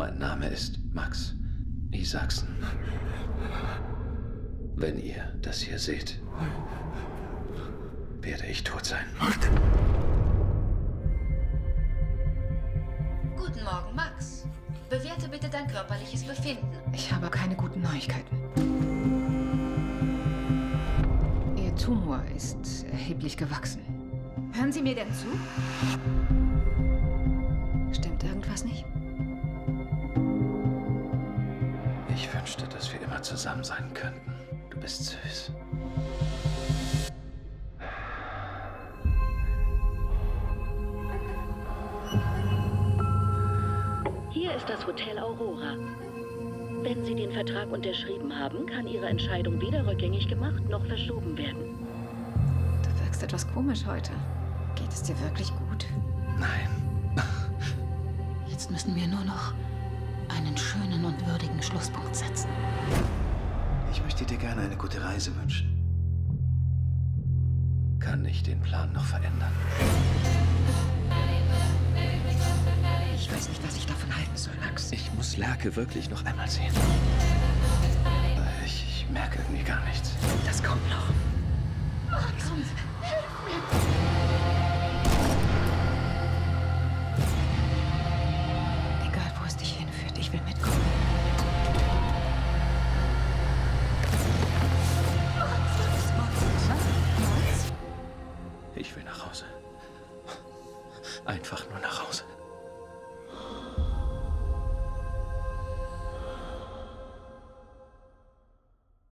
Mein Name ist Max Isaksen. Wenn ihr das hier seht, werde ich tot sein. Guten Morgen, Max. Bewerte bitte dein körperliches Befinden. Ich habe keine guten Neuigkeiten. Ihr Tumor ist erheblich gewachsen. Hören Sie mir denn zu? Ich wünschte, dass wir immer zusammen sein könnten. Du bist süß. Hier ist das Hotel Aurora. Wenn Sie den Vertrag unterschrieben haben, kann Ihre Entscheidung weder rückgängig gemacht noch verschoben werden. Du wirkst etwas komisch heute. Geht es dir wirklich gut? Nein. Jetzt müssen wir nur noch einen schönen und würdigen Schlusspunkt setzen. Ich möchte dir gerne eine gute Reise wünschen. Kann ich den Plan noch verändern? Ich weiß nicht, was ich davon halten soll, Max. Ich muss Lerke wirklich noch einmal sehen. Ich will mitkommen. Ich will nach Hause. Einfach